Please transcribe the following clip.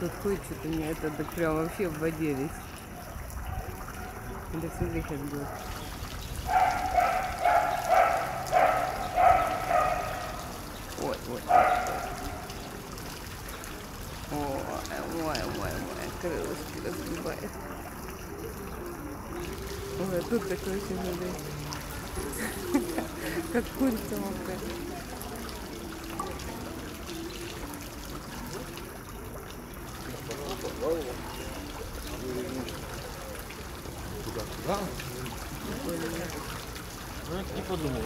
Тут ходит что-то не это, так прям вообще в воде весь. Да смотри, как будет. Ой, ой, ой. Ой, ой, ой, крылышки разгибает. Ой, а тут такой воды. Как курица мокрая. Да? Ну, я не подумал.